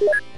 Yeah.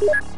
you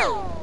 Wow!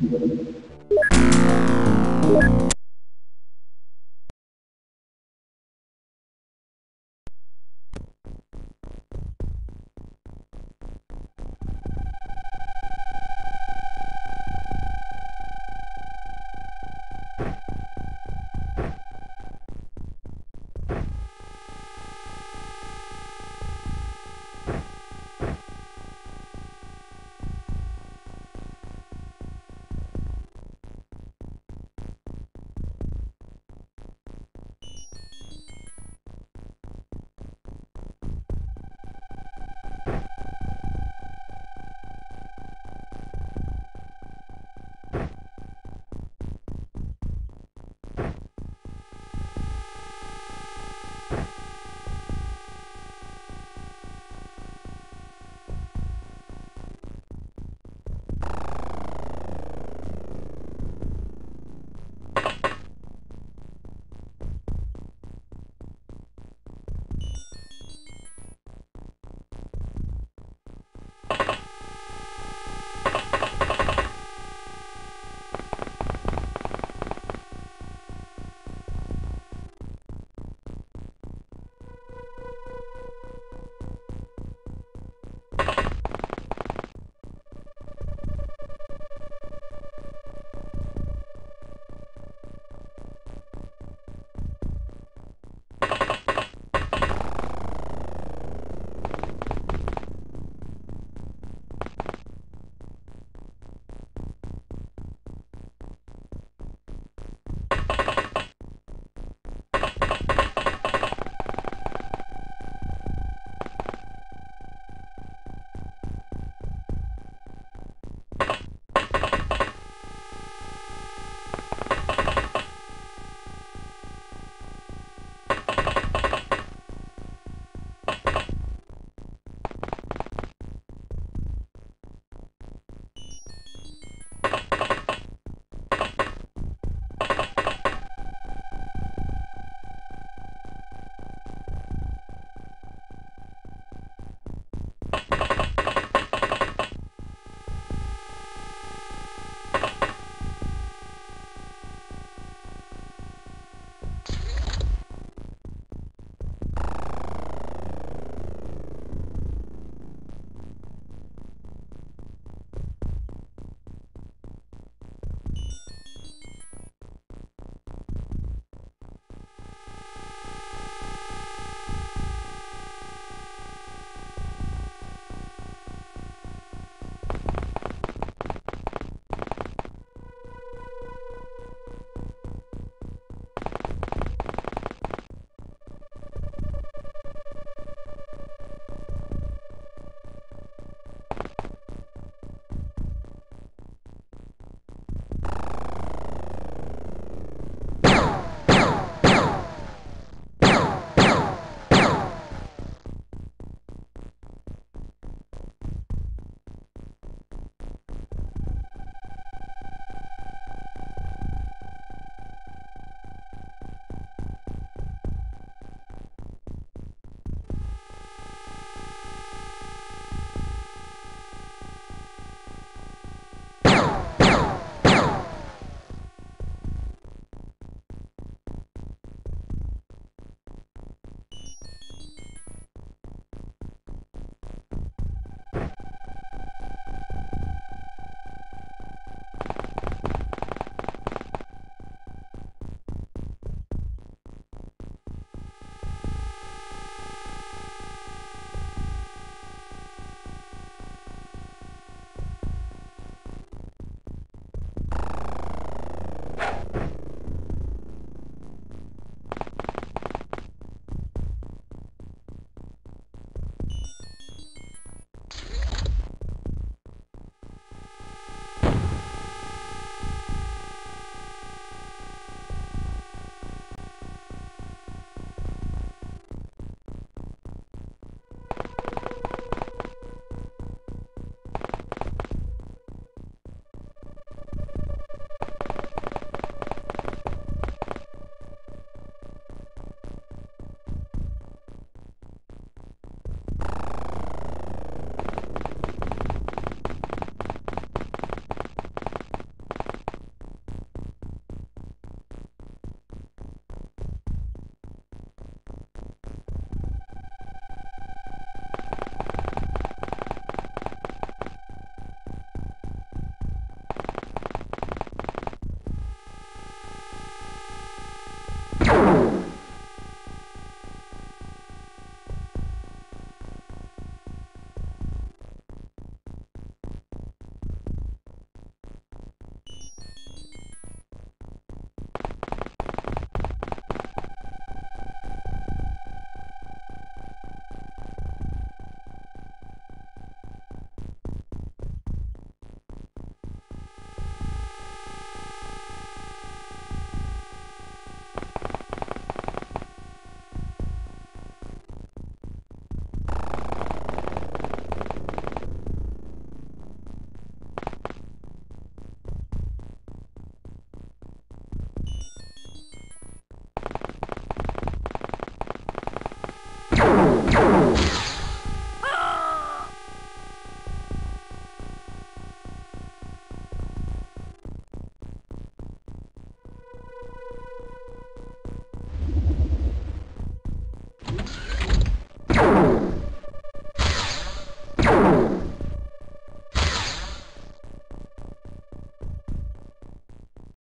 Thank you.